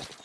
you